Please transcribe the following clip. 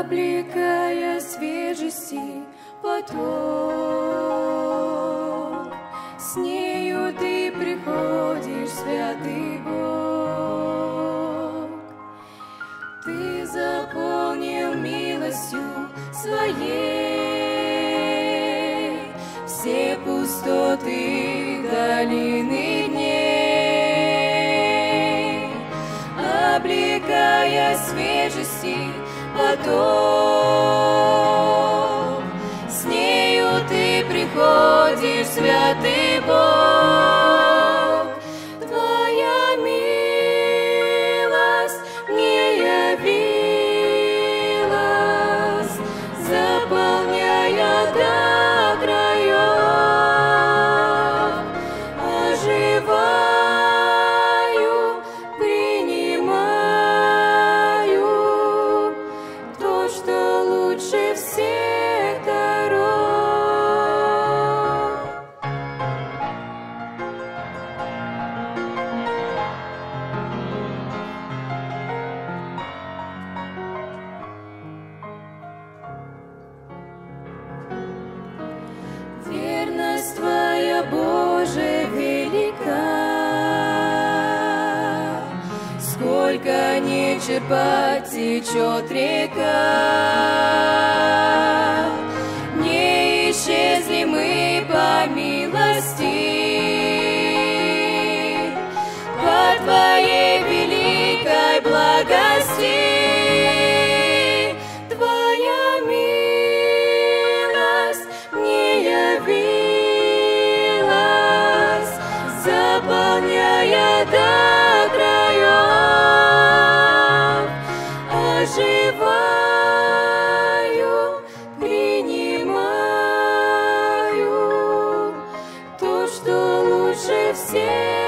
облекая свежести поток. С нею ты приходишь, святый Бог. Ты заполнил милостью своей все пустоты долины дней, облекая свежести поток. С нею ты приходишь, святый Бог. Боже, велика, Сколько не черпать течет река. Заполняя до краев. Оживаю, принимаю то, что лучше всех